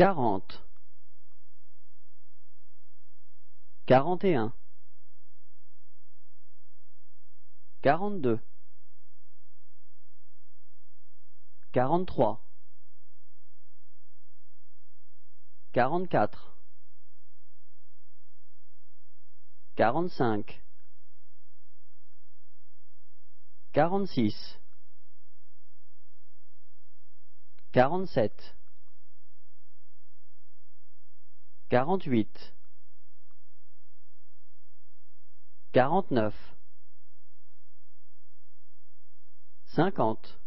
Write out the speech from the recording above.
quarante, quarante et un, quarante-deux, quarante-trois, quarante-quatre, quarante-cinq, quarante-six, quarante-sept, quarante-huit, quarante-neuf, cinquante,